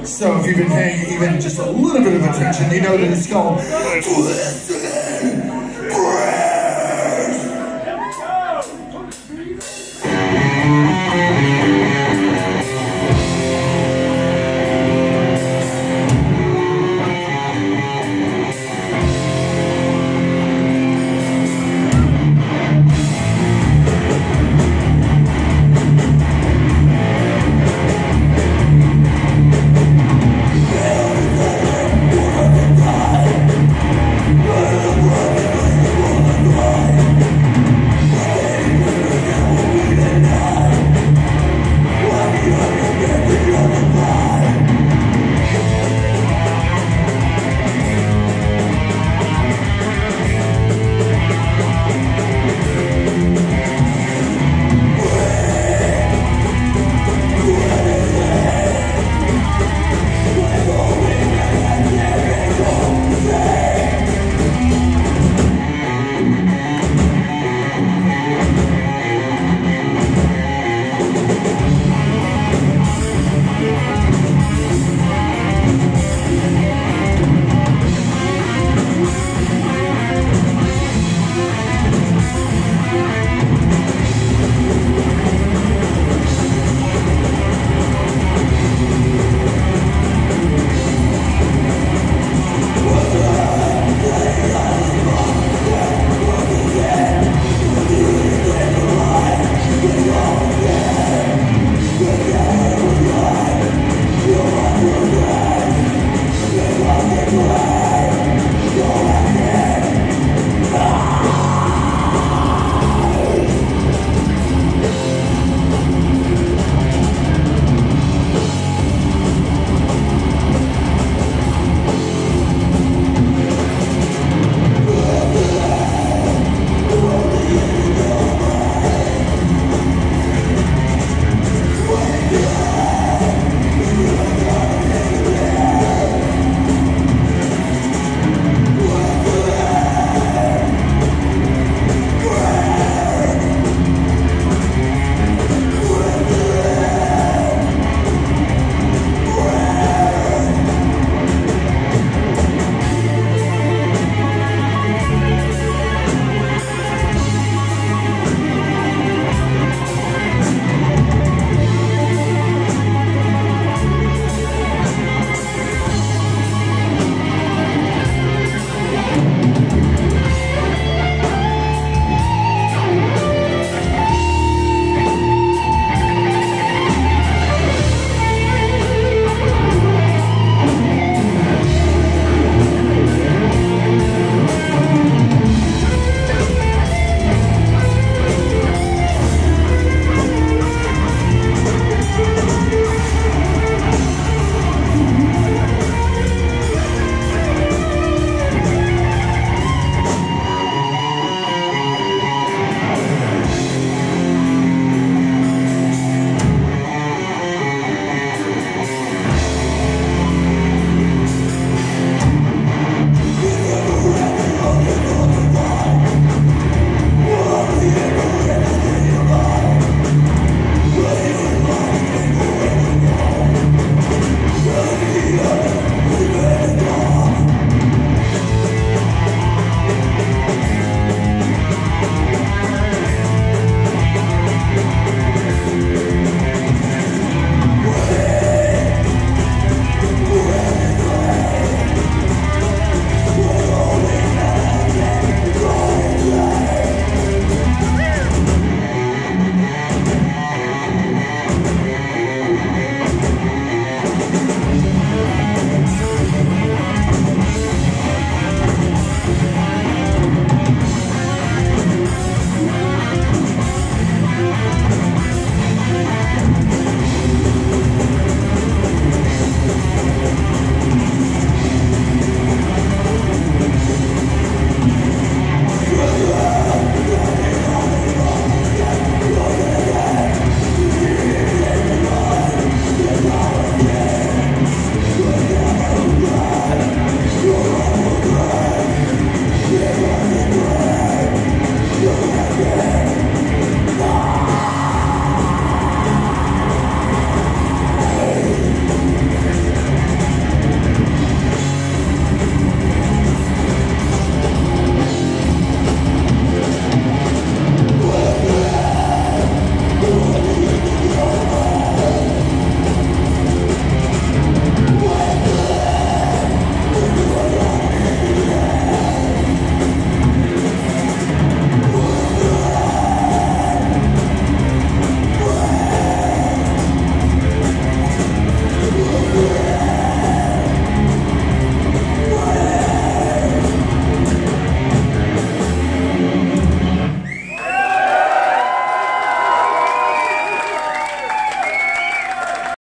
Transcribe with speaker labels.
Speaker 1: So if you've been paying even just a little bit of attention, you know that it's called Twisted